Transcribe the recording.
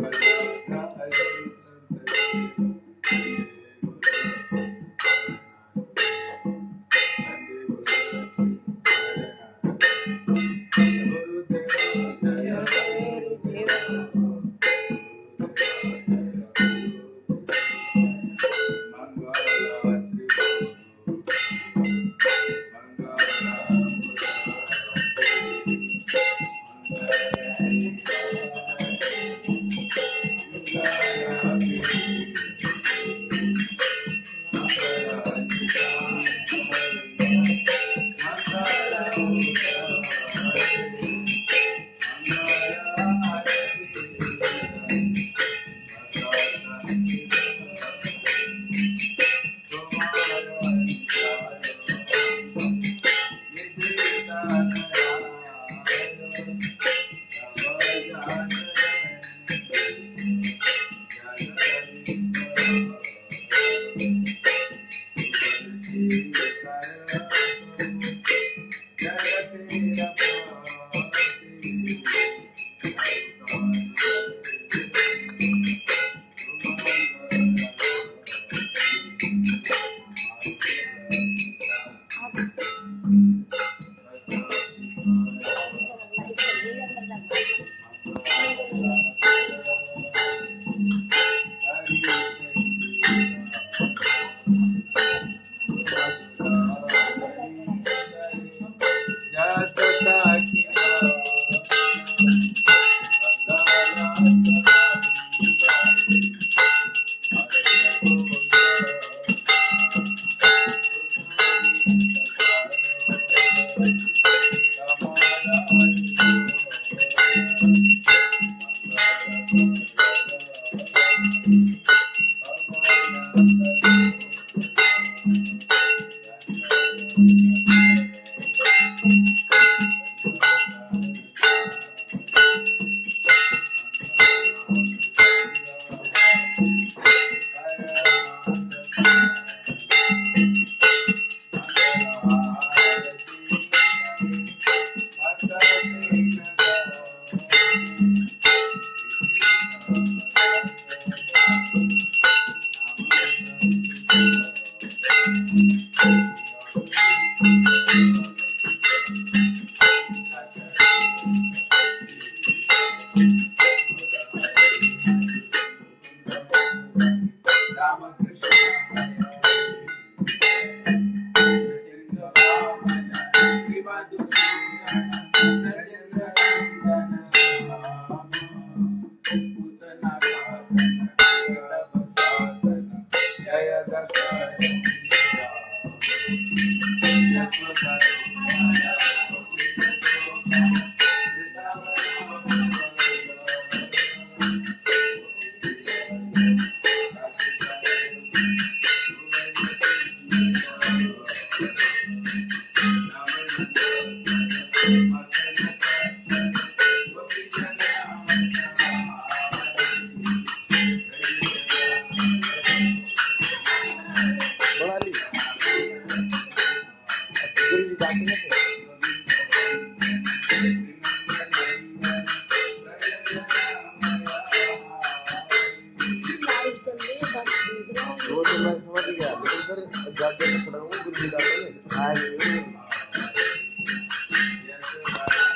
Thank you. वो तो मैं समझ गया। लेकिन फिर जाके पकड़ा हूँ गुरु जी का